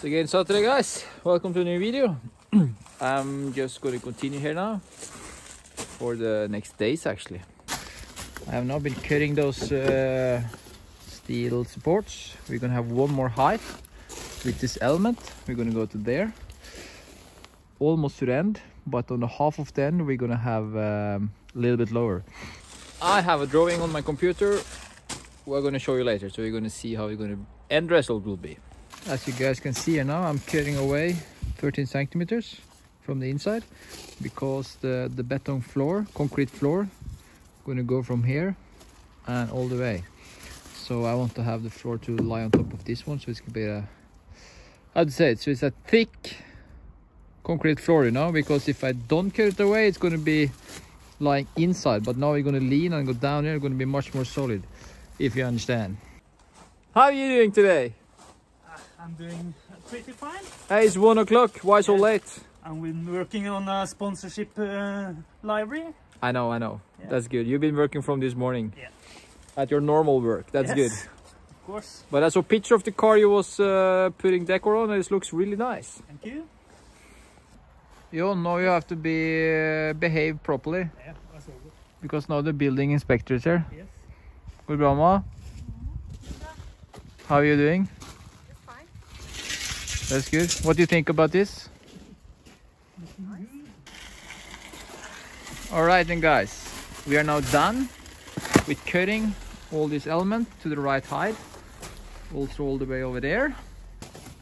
So again Saturday guys, welcome to a new video. I'm just going to continue here now for the next days actually. I have now been cutting those uh, steel supports. We're gonna have one more height with this element. We're gonna go to there, almost to the end, but on the half of the end we're gonna have um, a little bit lower. I have a drawing on my computer. We're gonna show you later, so you're gonna see how we're gonna end result will be. As you guys can see now, I'm cutting away 13 centimeters from the inside because the, the beton floor, concrete floor, gonna go from here and all the way. So I want to have the floor to lie on top of this one, so it's gonna be a, I'd say it, so it's a thick concrete floor, you know, because if I don't cut it away, it's gonna be lying inside, but now we're gonna lean and go down here, it's gonna be much more solid, if you understand. How are you doing today? I'm doing pretty fine. Hey, it's one o'clock. Why so Yes. late? I've been working on a sponsorship uh, library. I know, I know. Yeah. That's good. You've been working from this morning. Yeah. At your normal work. That's Yes, good. Of course. But I saw a picture of the car you was uh, putting decor on and it looks really nice. Thank you. You know you have to be uh, behave properly Yeah, that's all good. because now the building inspector is here. Yes. Går det bra Ma? How are you doing? That's good. What do you think about this? All right then guys, we are now done with cutting all this element to the right height. Also all the way over there.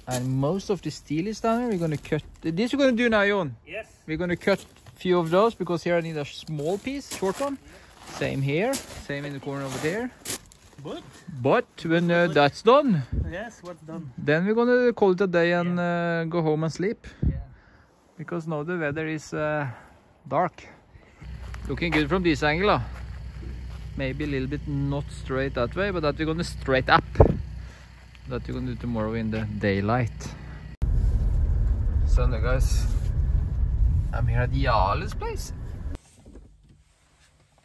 And most of the steel is down here. We're gonna cut, this we're gonna do now Jon. Yes. We're gonna cut a few of those because here I need a small piece, short one. Same here, same in the corner over there. But But when uh, that's done, yes, what's done? then we're gonna call it a day and uh, go home and sleep Yeah. because now the weather is uh, dark. Looking good from this angle. huh? Maybe a little bit not straight that way, but that we're gonna straight up. That we're gonna do tomorrow in the daylight. Sunday, guys. I'm here at Jarle's place.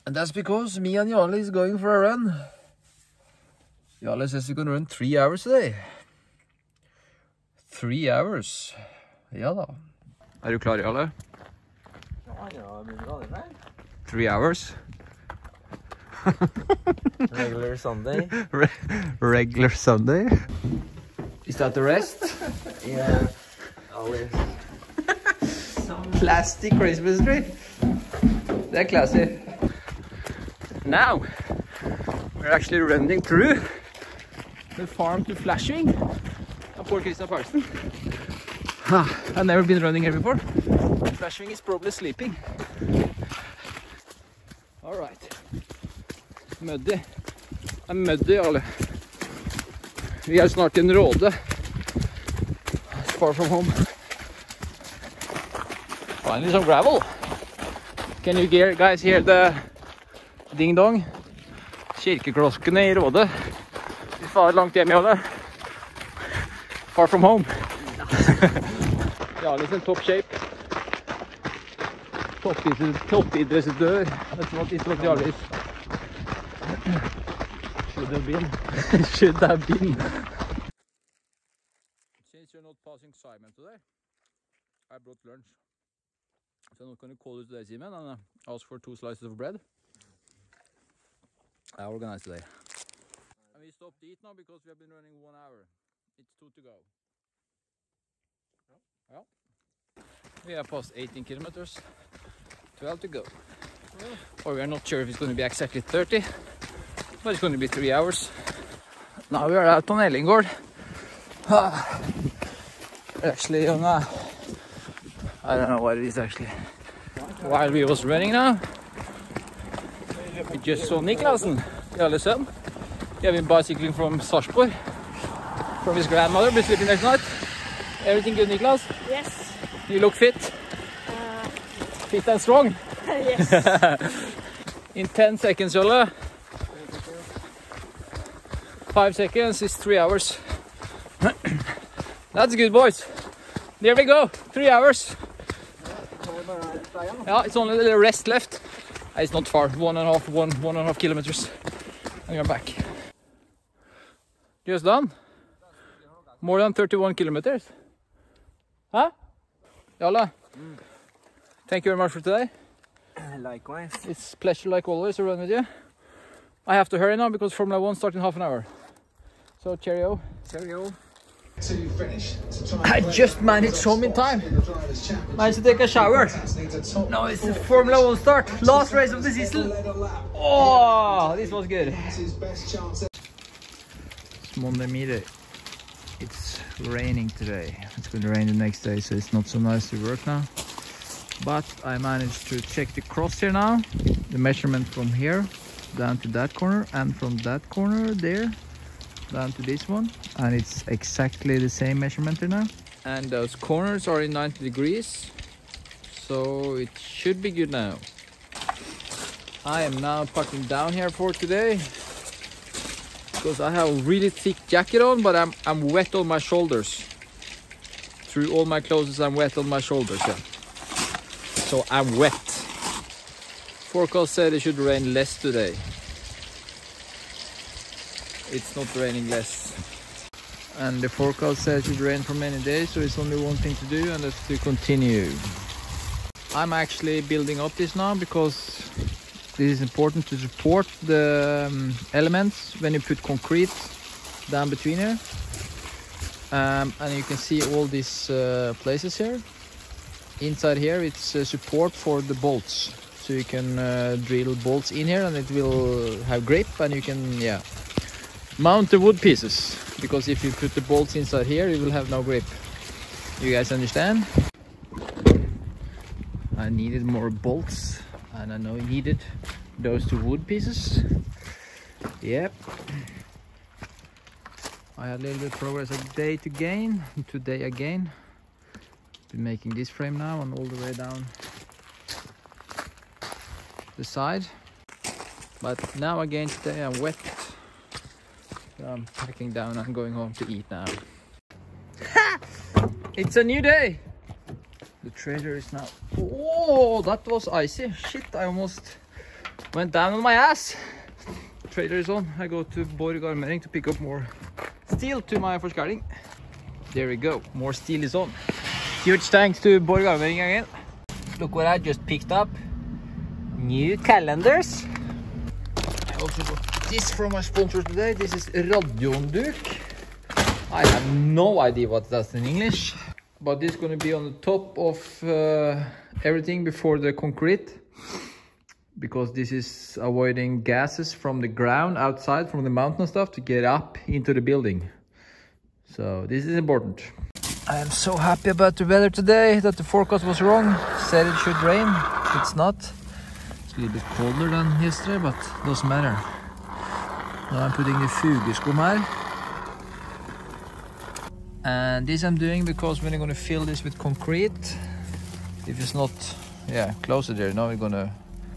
And that's because me and Jarle is going for a run. Jarle says he's gonna run three hours today. Three hours. Ja da. Er du klar, Jarle? Three hours? Regular Sunday. Re regular Sunday? Is that the rest? Yeah. Always. Plastic Christmas tree? Det er classy. Now, we're actually running through the farm to Flashing. av Paul Christian Parkson. Ah, I've never been running here before. Flashing is probably sleeping. All right. Muddy. er muddy, alle. Vi er snart i en råde. Far from home. Finally some gravel. Can you guys hear the ding dong? Kirkeklokkene i Råde. Faen, langt hjem i Råde. Far from home. ja, litt in top shape. Toppidretts- Toppidrettsutøver. That's what is what Jarle is. Should have been. Should have been. Since you're not passing Simon today, I brought lunch. So I'm not going to call you today, Simon, and uh, ask for two slices of bread. I organized today. And we stopped to eat now because we have been running one hour. It's two to go. Yeah. We have passed 18 kilometers, 12 to go. Or we are not sure if it's going to be exactly 30, but it's going to be three hours. Now we are out on Ellingård. Ah. Actually, on a, I don't know what it is actually. While we was running now, we just saw Niklasen, Jarle's son. He have been bicycling from Sarpsborg, from his grandmother, been sleeping next night. Everything good, Niklas? Yes. You look fit, Uh, fit and strong. yes. In 10 seconds, Jarle. Five seconds is three hours. That's good, boys. There we go, three hours. Yeah, it's only a little rest left. It's not far, one and a half, one, one and a half kilometers. And you're back. Just done? More than 31 kilometers. Huh? Jalla. Thank you very much for today. Likewise. It's pleasure like always to run with you. I have to hurry now because Formula One starts in half an hour. So cheerio. Cheerio. to finish. To I just the managed home in time. the Drivers' Managed to take a shower. Needs a top Now it's the Formula One start. Last race of the season. led a lap. Oh, this was good. That's his best chance. It's Monday. It's raining today. It's going to rain the next day, so it's not so nice to work now. But I managed to check the cross here now. The measurement from here down to that corner and from that corner there down to this one. And it's exactly the same measurement now. And those corners are in 90 degrees. So it should be good now. I am now packing down here for today because I have a really thick jacket on, but I'm I'm wet on my shoulders. Through all my clothes, I'm wet on my shoulders. Yeah. So I'm wet. Forecast said it should rain less today. It's not raining less. And the forecast said it should rain for many days, so it's only one thing to do, and that's to continue. I'm actually building up this now because this is important to support the um, elements when you put concrete down between here. Um, and you can see all these uh, places here. Inside here it's uh, support for the bolts. So you can uh, drill bolts in here and it will have grip and you can yeah mount the wood pieces. Because if you put the bolts inside here you will have no grip. You guys understand? I needed more bolts and I know he needed those two wood pieces. Yep. I had a little bit progress a day to gain, today again. Been making this frame now and all the way down the side. But now again today I'm wet. So I'm packing down and going home to eat now. it's a new day! The trailer is now. Oh, that was icy. Shit, I almost went down on my ass. Trailer is on. I go to Borg Armering to pick up more steel to my forskaling. There we go. More steel is on. Huge thanks to Borg Armering again. Look what I just picked up. New calendars. I also got this from my sponsor today. This is Radionduk. I have no idea what that's in English but this is going to be on the top of uh, everything before the concrete because this is avoiding gases from the ground outside from the mountain stuff to get up into the building. So this is important. I am so happy about the weather today that the forecast was wrong. Said it should rain. It's not. It's a little bit colder than yesterday but doesn't matter. Now i'm putting the fugeskum here and this I'm doing because I'm gonna fill this with concrete. If it's not yeah closer there now we're gonna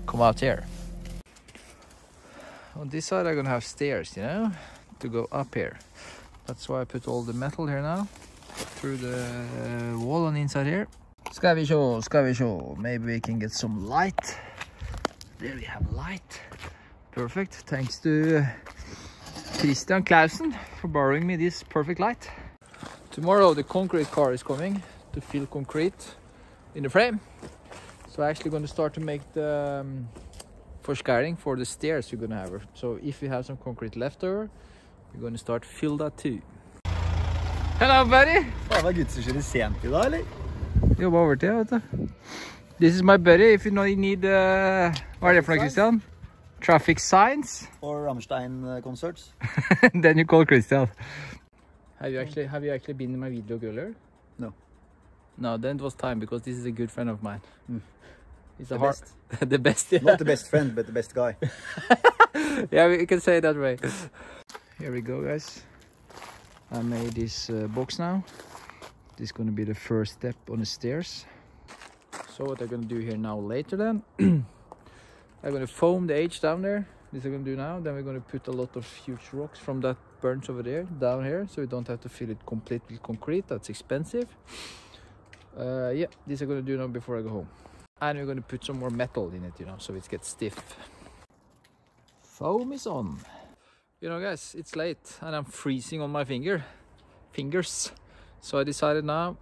come out here. On this side I'm gonna have stairs you know to go up here. That's why I put all the metal here now through the wall on the inside here. Ska vi show show maybe we can get some light. There we have light. Perfect. Thanks to Christian Clausen for borrowing me this perfect light Tomorrow the concrete car is coming to fill concrete in the frame. So I'm actually going to start to make the um, forskaling for the stairs you're going to have. So if you have some concrete left over, you're going to start to fill that too. Hello buddy! Faen, var Gud så kjører sent i dag, eller? Jobba overtid, vet du. This is my buddy if you know you need uh, Hva er det for noe, Christian? Traffic signs? Or Rammstein uh, concerts. then you call Christian. Have you actually have you actually been in my video earlier? No. No, then it was time because this is a good friend of mine. He's a The best. the best. Yeah. Not the best friend, but the best guy. yeah, we can say it that way. Here we go, guys. I made this uh, box now. This is going to be the first step on the stairs. So what I'm going to do here now later then, I'm going to foam the edge down there. This I'm going to do now. Then we're going to put a lot of huge rocks from that bunch over there down here, so we don't have to fill it complete with concrete. That's expensive. Uh, yeah, this I'm to do now before I go home. And we're to put some more metal in it, you know, so it gets stiff. Foam is on. You know, guys, it's late and I'm freezing on my finger, fingers. So I decided now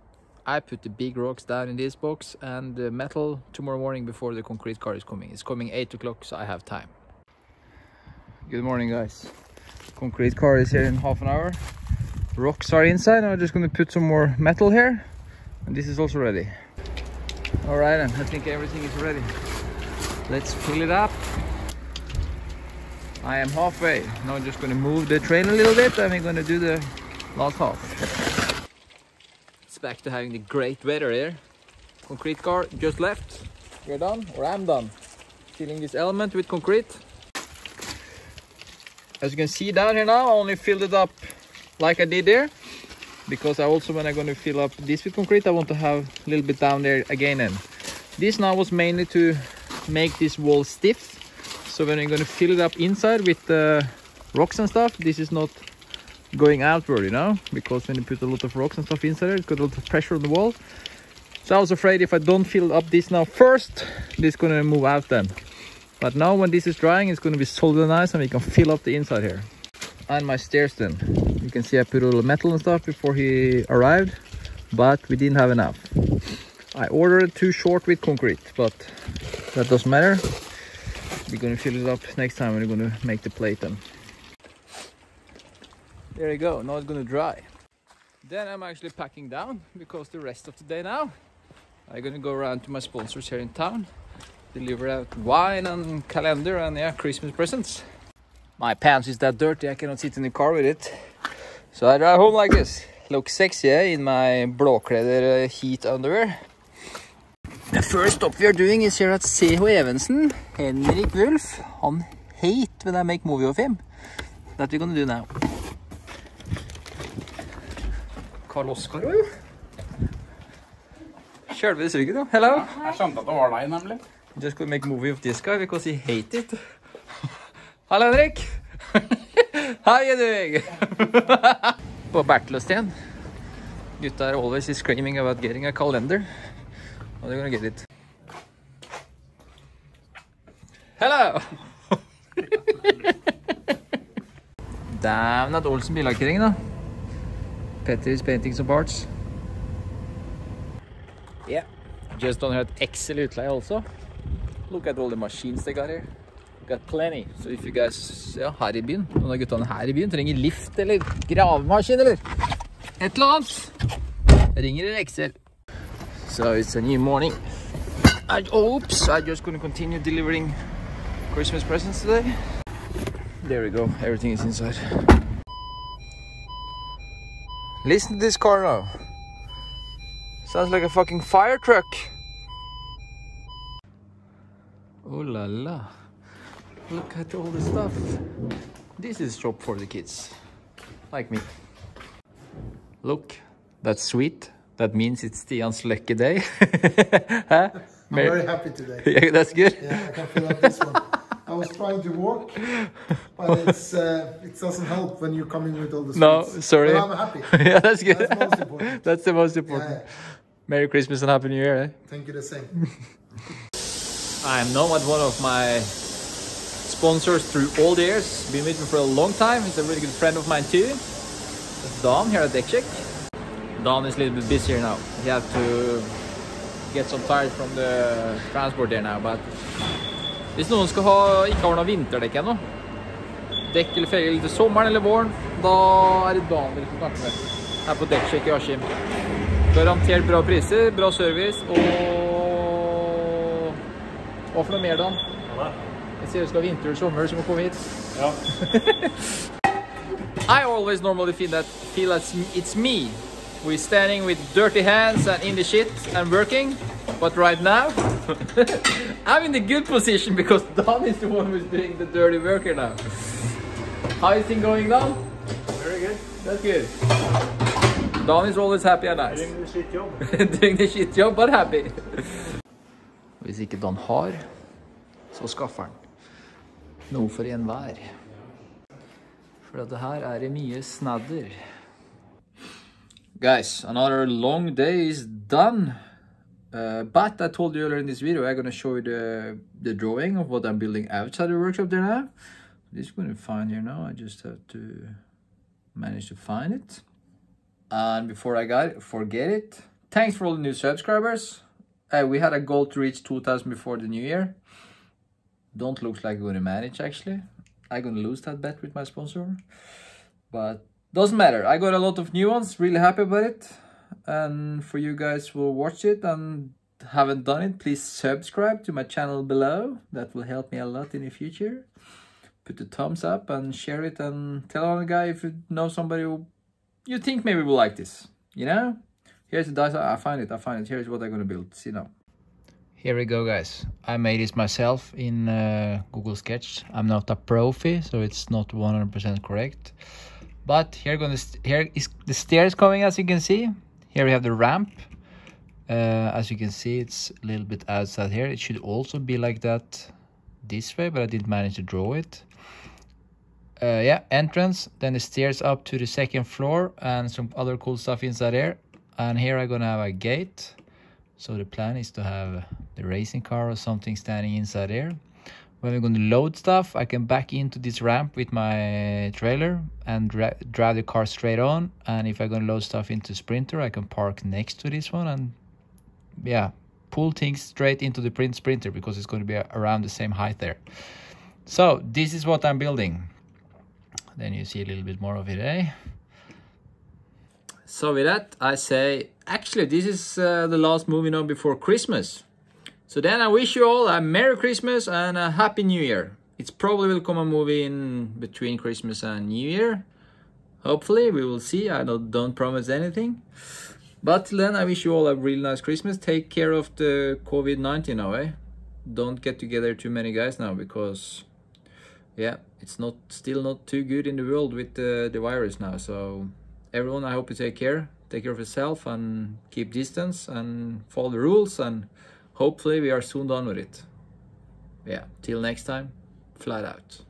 I put the big rocks down in this box and the metal tomorrow morning before the concrete car is coming. It's coming 8 o'clock, so I have time. Good morning, guys. Concrete car is here in half an hour. Rocks are inside. I'm just gonna put some more metal here. And this is also ready. All right, then. I think everything is ready. Let's fill it up. I am halfway. Now I'm just gonna move the train a little bit and we're gonna do the last half. It's back to having the great weather here. Concrete car just left. We're done, or I'm done. Filling this element with concrete. As you can see down here now, I only filled it up like I did there. Because I also, when I'm gonna fill up this with concrete, I want to have a little bit down there again and this now was mainly to make this wall stiff. So when I'm gonna fill it up inside with uh, rocks and stuff, this is not going outward, you know, because when you put a lot of rocks and stuff inside it, it's got a lot of pressure on the wall. So I was afraid if I don't fill up this now first, this is gonna move out then. But now when this is drying, it's gonna be solid and nice and we can fill up the inside here. And my stairs then. You can see I put a little metal and stuff before he arrived, but we didn't have enough. I ordered too short with concrete, but that doesn't matter. We're gonna fill it up next time we're gonna make the plate then. There you go, now it's gonna dry. Then I'm actually packing down because the rest of the day now I'm gonna go around to my sponsors here in town, deliver out wine and calendar and yeah, Christmas presents. My pants is that dirty I cannot sit in the car with it. So I drive home like this. Look sexy eh, in my blåkleder uh, heat underwear. The first stop we are doing is here at CH Evensen. Henrik Wulf. Han hate when I make movie of him. That we're gonna do now. Karl Oskar jo. Sjølve suget, jo. Hello. Jeg skjønte at det var deg, nemlig. Just gonna make movie of this guy because he hate it. Hallo, Henrik. How you doing? På Berteløsten. Gutta er always is screaming about getting a calendar. Oh, they're gonna get it. Hello! Damn, that Olsen billakkering, da. Petter is painting some parts. Yeah, just don't at Excel utleie also. Look at all the machines they got here. Got plenty. So if you guys ja, her i byen, noen av guttene her i byen trenger lift eller gravemaskin eller et eller annet, ringer dere Excel. So it's a new morning. I, oops, I just gonna continue delivering Christmas presents today. There we go, everything is inside. Listen to this car now. Sounds like a fucking fire truck. Look at all the stuff. This is shop for the kids. Like me. Look, that's sweet. That means it's Stian's lucky day. huh? I'm Mer- very happy today. yeah, that's good. Yeah, I can fill up this one. I was trying to walk, but it's uh, it doesn't help when you're coming with all the stuff. No, sorry. But I'm happy. yeah, that's good. That's most important. That's the most important. yeah. Merry Christmas and Happy New Year. Eh? thank you the same. I'm now at one of my sponsors through all the years. Been with me for a long time. He's a really good friend of mine too. Dan, here at Deckcheck. Dan is a little bit busier now. He has to get some tires from the transport there now. But hvis noen skal ha, ikke har noe vinterdekk ennå, dekk eller felger til sommeren eller våren, da er det Dan dere skal snakke med. Her på Deckcheck i Askim. Garantert bra priser, bra service og Hva for noe mer, Dan? Jeg sier du skal ha vinter eller sommer, så må du komme hit. I always normally feel that feel that it's me is standing with dirty hands and in the shit and working. But right now, I'm in the good position because Don is the one who's doing the dirty work here now. How is things going, Don? Very good. That's good. Don is always happy and nice. Doing the shit job. doing the shit job, but happy. Hvis ikke Don har, så skaffer han. Noe for enhver. For her er det mye snadder. Guys, another long day is done. Uh, but I told you earlier in this video, I'm gonna show you the, the drawing of what I'm building outside the workshop there now. This is gonna find here now. I just have to manage to find it. And before I got it, forget it, thanks for all the new subscribers. Uh, we had a goal to reach 2000 before the new year. Don't look like we're gonna manage actually. I'm gonna lose that bet with my sponsor. But doesn't matter. I got a lot of new ones, really happy about it. And for you guys who watch it and haven't done it, please subscribe to my channel below. That will help me a lot in the future. Put a thumbs up and share it and tell on a guy if you know somebody who you think maybe will like this. You know? Here's the dice. I find it. I find it. Here's what I'm gonna build. See now. Here we go, guys. I made this myself in uh, Google Sketch. I'm not a profi, so it's not 100% correct. But here, gonna here is the stairs coming, as you can see. Here we have the ramp. Uh, as you can see, it's a little bit outside here. It should also be like that this way, but I didn't manage to draw it. Uh, yeah, entrance, then the stairs up to the second floor and some other cool stuff inside there. And here I'm gonna have a gate. So the plan is to have the racing car or something standing inside there. When we're going to load stuff, I can back into this ramp with my trailer and dra drive the car straight on. And if I'm going to load stuff into Sprinter, I can park next to this one and yeah, pull things straight into the print Sprinter because it's going to be around the same height there. So this is what I'm building. Then you see a little bit more of it, eh? So with that, I say, actually, this is uh, the last movie now before Christmas. So then I wish you all a Merry Christmas and a Happy New Year. It's probably will come a movie in between Christmas and New Year. Hopefully, we will see. I don't, don't promise anything. But then I wish you all a really nice Christmas. Take care of the COVID-19 now, eh? Don't get together too many guys now because, yeah, it's not still not too good in the world with the, the virus now. So everyone, I hope you take care. Take care of yourself and keep distance and follow the rules and hopefully we are soon done with it. Yeah, till next time, flat out.